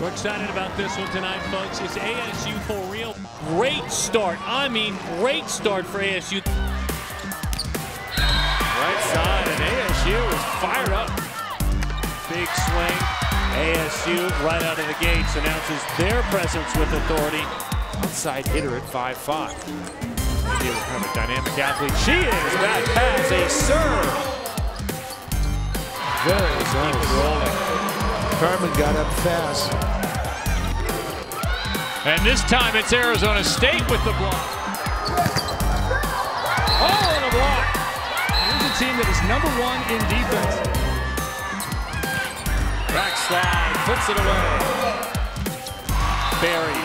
We're excited about this one tonight, folks. It's ASU for real. Great start. I mean, great start for ASU. Right side, and ASU is fired up. Big swing. ASU right out of the gates announces their presence with authority. Outside hitter at 5'5". Maybe will a dynamic athlete. She is. Back pass, a serve. Very rolling. Carmen got up fast. And this time it's Arizona State with the block. Oh, and a block. Here's a team that is number one in defense. Backslide, puts it away. Barry